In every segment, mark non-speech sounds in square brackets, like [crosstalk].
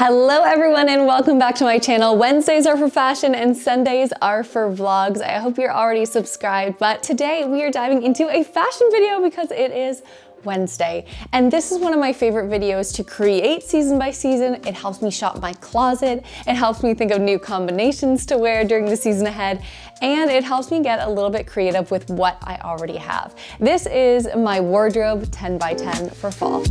Hello everyone and welcome back to my channel. Wednesdays are for fashion and Sundays are for vlogs. I hope you're already subscribed, but today we are diving into a fashion video because it is Wednesday. And this is one of my favorite videos to create season by season. It helps me shop my closet. It helps me think of new combinations to wear during the season ahead. And it helps me get a little bit creative with what I already have. This is my wardrobe 10 by 10 for fall.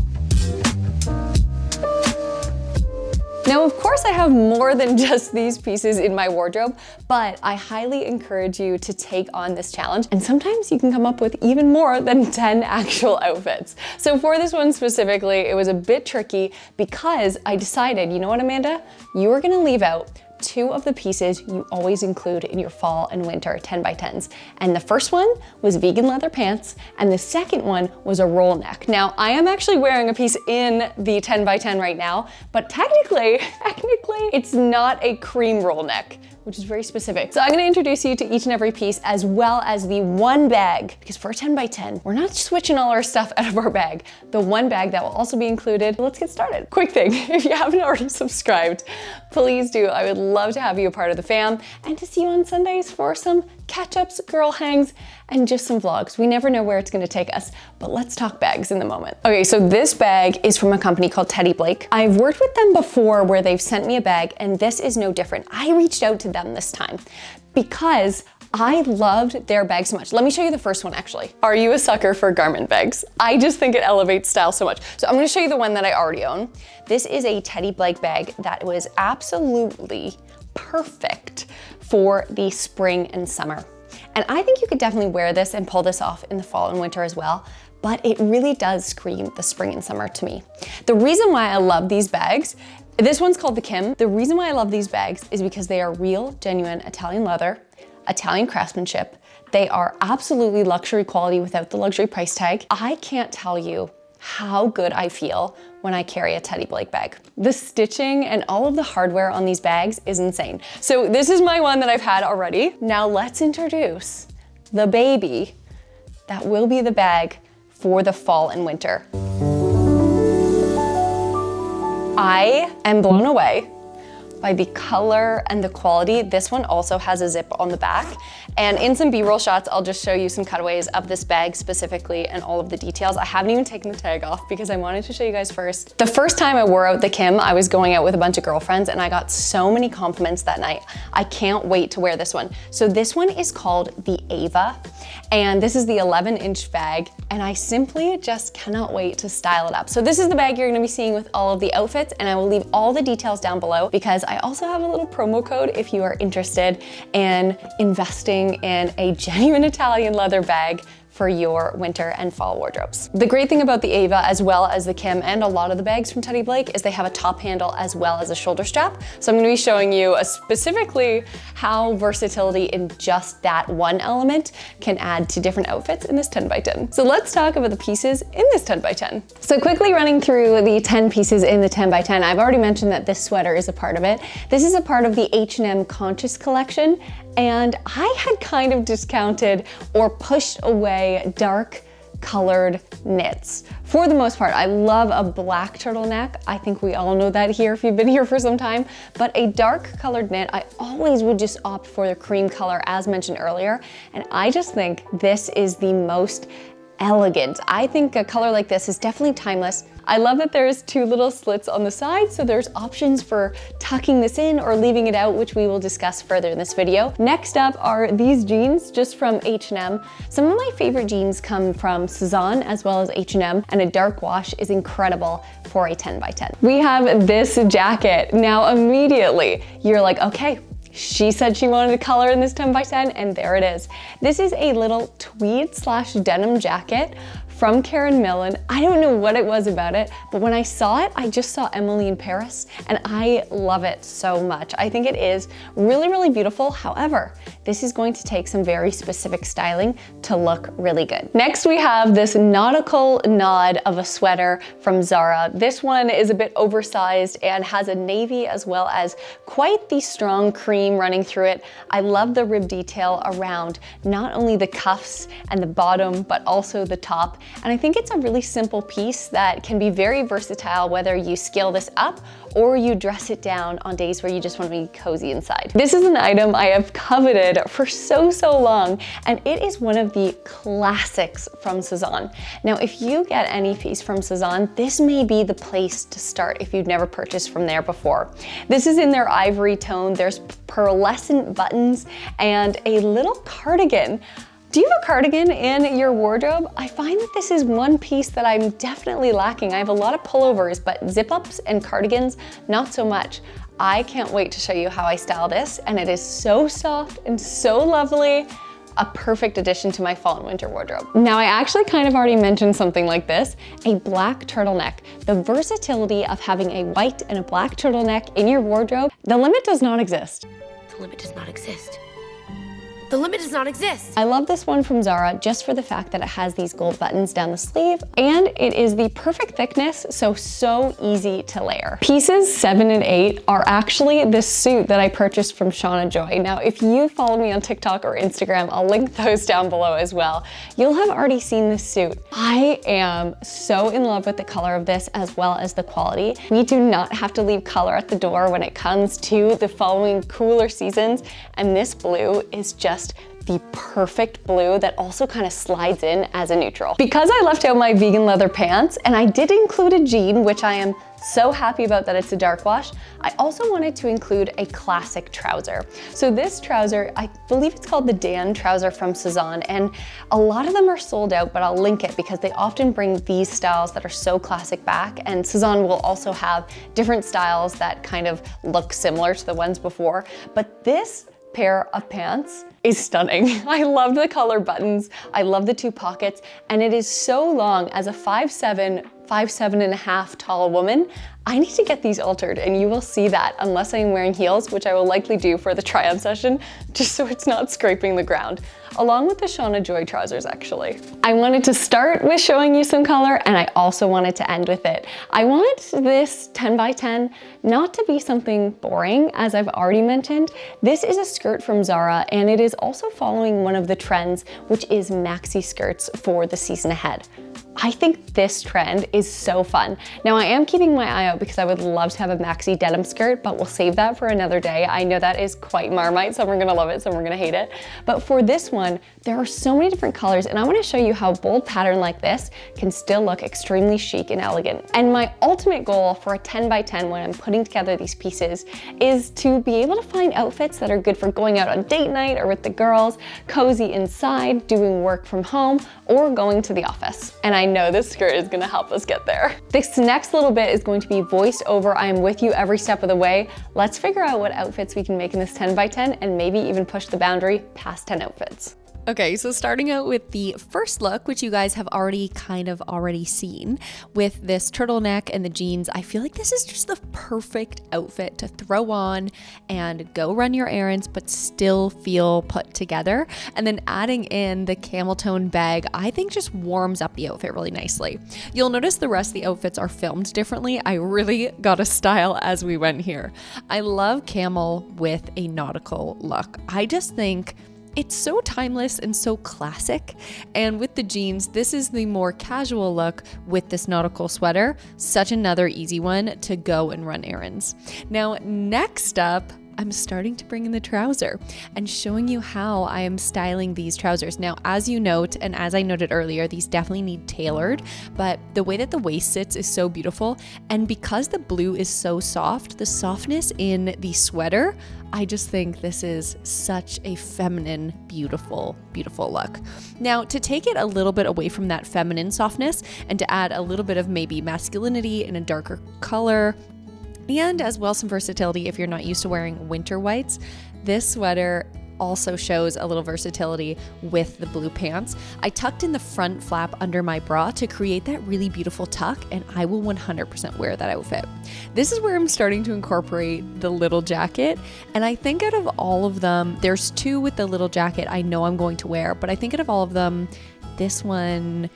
Now, of course, I have more than [laughs] just these pieces in my wardrobe, but I highly encourage you to take on this challenge. And sometimes you can come up with even more than [laughs] 10 actual outfits. So for this one specifically, it was a bit tricky because I decided, you know what, Amanda? You are gonna leave out two of the pieces you always include in your fall and winter 10 by 10s. And the first one was vegan leather pants, and the second one was a roll neck. Now, I am actually wearing a piece in the 10 by 10 right now, but technically, [laughs] technically, it's not a cream roll neck which is very specific. So I'm gonna introduce you to each and every piece as well as the one bag, because for a 10 by 10, we're not switching all our stuff [laughs] out of our bag. The one bag that will also be included. Let's get started. Quick thing, [laughs] if you haven't already subscribed, please do. I would love to have you a part of the fam and to see you on Sundays for some catch-ups, girl hangs, and just some vlogs. We never know where it's gonna take us, but let's talk bags in the moment. Okay, so this bag is from a company called Teddy Blake. I've worked with them before where they've sent me a bag and this is no different. I reached out to them this time because I loved their bag so much. Let me show you the first one actually. Are you a sucker for garment bags? I just think it elevates style so much. So I'm gonna show you the one that I already own. This is a Teddy Blake bag that was absolutely perfect for the spring and summer. And I think you could definitely wear this and pull this off in the fall and winter as well, but it really does scream the spring and summer to me. The reason why I love these bags this one's called the Kim. The reason why I love these bags is because they are real, genuine Italian leather, Italian craftsmanship. They are absolutely luxury quality without the luxury price tag. I can't tell you how good I feel when I carry a Teddy Blake bag. The stitching and all of the hardware on these bags is insane. So this is my one that I've had already. Now let's introduce the baby that will be the bag for the fall and winter. I am blown away by the color and the quality. This one also has a zip on the back. And in some B-roll shots, I'll just show you some cutaways of this bag specifically and all of the details. I haven't even taken the tag off because I wanted to show you guys first. The first time I wore out the Kim, I was going out with a bunch of girlfriends and I got so many compliments that night. I can't wait to wear this one. So this one is called the Ava and this is the 11 inch bag and I simply just cannot wait to style it up. So this is the bag you're gonna be seeing with all of the outfits and I will leave all the details down below because I also have a little promo code if you are interested in investing in a [laughs] genuine Italian leather bag for your winter and fall wardrobes. The great thing about the Ava as well as the Kim and a lot of the bags from Teddy Blake is they have a top handle as well as a shoulder strap. So I'm gonna be showing you specifically how versatility in just that one element can add to different outfits in this 10 by 10. So let's talk about the pieces in this 10 by 10. So quickly running through the 10 pieces in the 10 by 10, I've already mentioned that this sweater is a part of it. This is a part of the H&M Conscious collection and I had kind of discounted or pushed away dark colored knits. For the most part, I love a black turtleneck. I think we all know that here if you've been here for some time, but a dark colored knit, I always would just opt for the cream color as mentioned earlier. And I just think this is the most elegant. I think a color like this is definitely timeless. I love that there's two little slits on the side, so there's options for tucking this in or leaving it out, which we will discuss further in this video. Next up are these jeans, just from H&M. Some of my favorite jeans come from Sézane as well as H&M, and a dark wash is incredible for a 10 by 10. We have this jacket. Now immediately, you're like, okay, she said she wanted a color in this 10 by 10 and there it is. This is a little tweed slash denim jacket from Karen Millen. I don't know what it was about it, but when I saw it, I just saw Emily in Paris and I love it so much. I think it is really, really beautiful. However, this is going to take some very specific styling to look really good. Next, we have this nautical nod of a sweater from Zara. This one is a bit oversized and has a navy as well as quite the strong cream running through it. I love the rib detail around not only the cuffs and the bottom, but also the top And I think it's a really simple piece that can be very versatile whether you scale this up or you dress it down on days where you just want to be cozy inside. This is an item I have coveted for so, so long, and it is one of the classics from Sézane. Now, if you get any piece from Sézane, this may be the place to start if you've never purchased from there before. This is in their ivory tone. There's pearlescent buttons and a little cardigan. Do you have a cardigan in your wardrobe? I find that this is one piece that I'm definitely lacking. I have a lot of pullovers, but zip ups and cardigans, not so much. I can't wait to show you how I style this, and it is so soft and so lovely a perfect addition to my fall and winter wardrobe. Now I actually kind of already mentioned something like this, a black turtleneck. The versatility of having a white and a black turtleneck in your wardrobe, the limit does not exist. The limit does not exist. The limit does not exist. I love this one from Zara just for the fact that it has these gold buttons down the sleeve and it is the perfect thickness, so, so easy to layer. Pieces seven and eight are actually this suit that I purchased from Shona Joy. Now, if you follow me on TikTok or Instagram, I'll link those down below as well. You'll have already seen this suit. I am so in love with the color of this as well as the quality. We do not have to leave color at the door when it comes to the following cooler seasons, and this blue is just just the perfect blue that also kind of slides in as a neutral. Because I left out my vegan leather pants and I did include a jean, which I am so happy about that it's a dark wash, I also wanted to include a classic trouser. So this trouser, I believe it's called the Dan trouser from Sézane, and a lot of them are sold out, but I'll link it because they often bring these styles that are so classic back, and Sézane will also have different styles that kind of look similar to the ones before, but this pair of pants is stunning. [laughs] I love the color buttons. I love the two pockets and it is so long as a 5'7", five, seven and a half tall woman. I need to get these altered and you will see that unless I am wearing heels, which I will likely do for the try on session, [laughs] just so it's not scraping the ground, along with the Shona Joy trousers actually. I wanted to start with showing you some color and I also wanted to end with it. I want this 10 by 10 not to be something boring, as I've already mentioned. This is a skirt from Zara and it is also following one of the trends, which is maxi skirts for the season ahead. I think this trend is so fun. Now I am keeping my eye out because I would love to have a maxi denim skirt, but we'll save that for another day. I know that is quite Marmite. Some are gonna love it, some are gonna hate it. But for this one, there are so many different colors and I wanna show you how bold pattern like this can still look extremely chic and elegant. And my ultimate goal for a 10 by 10 when I'm putting together these pieces is to be able to find outfits that are good for going out on date night or with the girls, cozy inside, doing work from home, or going to the office. And I know this skirt is gonna help us get there. This next little bit is going to be voiced over. I am with you every step of the way. Let's figure out what outfits we can make in this 10 by 10 and maybe even push the boundary past 10 outfits. Okay, so starting out with the first look, which you guys have already kind of already seen with this turtleneck and the jeans, I feel like this is just the perfect outfit to throw on and go run your errands, but still feel put together. And then adding in the camel tone bag, I think just warms up the outfit really nicely. You'll notice the rest of the outfits are filmed differently. I really got a style as we went here. I love camel with a nautical look. I just think it's so timeless and so classic. And with the jeans, this is the more casual look with this nautical sweater. Such another easy one to go and run errands. Now, next up, I'm starting to bring in the trouser and showing you how I am styling these trousers. Now, as you note, and as I noted earlier, these definitely need tailored, but the way that the waist sits is so beautiful. And because the blue is so soft, the softness in the sweater, I just think this is such a feminine, beautiful, beautiful look. Now, to take it a little bit away from that feminine softness and to add a little bit of maybe masculinity in a darker color, and as well some versatility if you're not used to wearing winter whites. This sweater also shows a little versatility with the blue pants. I tucked in the front flap under my bra to create that really beautiful tuck, and I will 100% wear that outfit. This is where I'm starting to incorporate the little jacket, and I think out of all of them, there's two with the little jacket I know I'm going to wear, but I think out of all of them, this one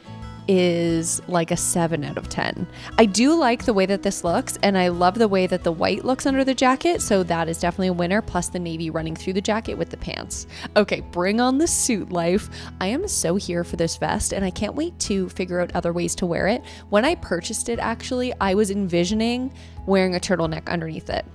is like a 7 out of 10. I do like the way that this looks and I love the way that the white looks under the jacket, so that is definitely a winner plus the navy running through the jacket with the pants. Okay, bring on the suit life. I am so here for this vest and I can't wait to figure out other ways to wear it. When I purchased it actually, I was envisioning wearing a turtleneck underneath it.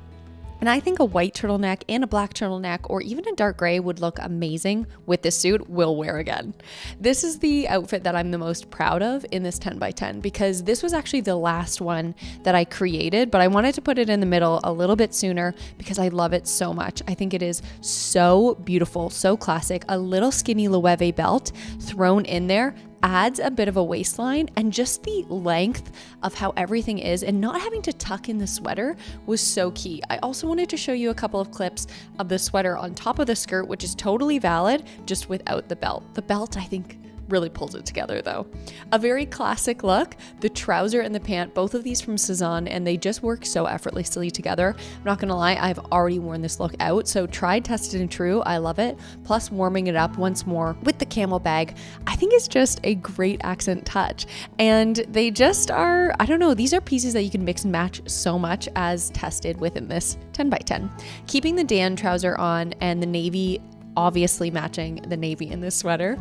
And I think a white turtleneck and a black turtleneck, or even a dark gray, would look amazing with this suit. Will wear again. This is the outfit that I'm the most proud of in this 10 by 10 because this was actually the last one that I created, but I wanted to put it in the middle a little bit sooner because I love it so much. I think it is so beautiful, so classic. A little skinny Loewe belt thrown in there adds a bit of a waistline and just the length of how everything is and not having to tuck in the sweater was so key. I also wanted to show you a couple of clips of the sweater on top of the skirt, which is totally valid, just without the belt. The belt, I think, really pulls it together though. A very classic look, the trouser and the pant, both of these from Sézane, and they just work so effortlessly together. I'm not gonna lie, I've already worn this look out, so tried, tested, and true. I love it. Plus, warming it up once more with the camel bag, I think it's just a great accent touch. And they just are, I don't know, these are pieces that you can mix and match so much as tested within this 10 by 10. Keeping the Dan trouser on and the navy obviously matching the navy in this sweater.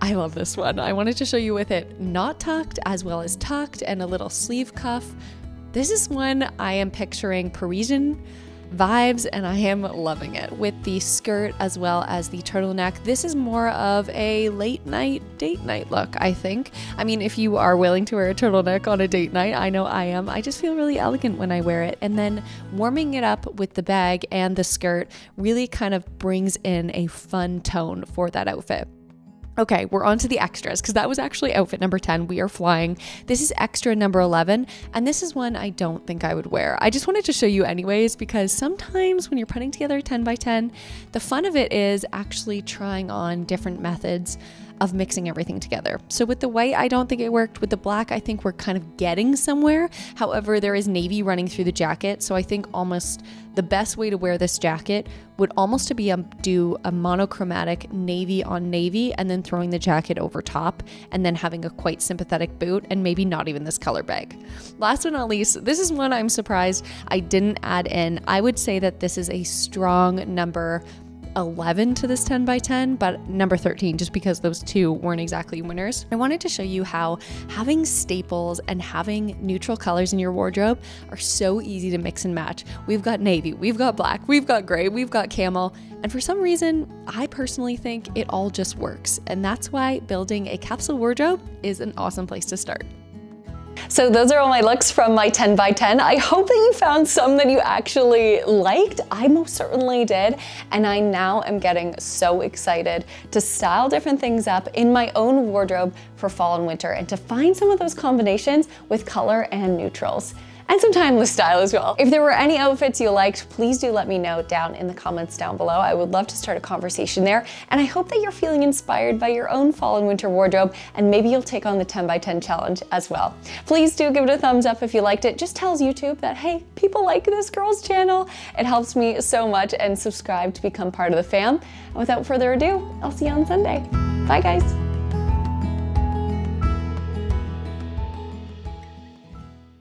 I love this one. I wanted to show you with it not tucked as well as tucked and a little sleeve cuff. This is one I am picturing Parisian vibes and I am loving it with the skirt as well as the turtleneck. This is more of a late night date night look, I think. I mean, if you are willing to wear a turtleneck on a date night, I know I am. I just feel really elegant when I wear it. And then warming it up with the bag and the skirt really kind of brings in a fun tone for that outfit. Okay, we're on to the extras because that was actually outfit number 10. We are flying. This is extra number 11, and this is one I don't think I would wear. I just wanted to show you, anyways, because sometimes when you're putting together 10 by 10, the fun of it is actually trying on different methods of mixing everything together. So with the white, I don't think it worked. With the black, I think we're kind of getting somewhere. However, there is navy running through the jacket. So I think almost the best way to wear this jacket would almost to be a, do a monochromatic navy on navy and then throwing the jacket over top and then having a quite sympathetic boot and maybe not even this color bag. Last but not least, this is one I'm surprised I didn't add in. I would say that this is a strong number 11 to this 10 by 10, but number 13, just because those two weren't exactly winners. I wanted to show you how having staples and having neutral colors in your wardrobe are so easy to mix and match. We've got navy, we've got black, we've got gray, we've got camel, and for some reason, I personally think it all just works. And that's why building a capsule wardrobe is an awesome place to start. So those are all my looks from my 10 by 10. I hope that you found some that you actually liked. I most certainly did. And I now am getting so excited to style different things up in my own wardrobe for fall and winter and to find some of those combinations with color and neutrals and some timeless style as well. If there were any outfits you liked, please do let me know down in the comments down below. I would love to start a conversation there. And I hope that you're feeling inspired by your own fall and winter wardrobe, and maybe you'll take on the 10 by 10 challenge as well. Please do give it a thumbs up if you liked it. Just tells YouTube that, hey, people like this girl's channel. It helps me so much and subscribe to become part of the fam. And without further ado, I'll see you on Sunday. Bye guys.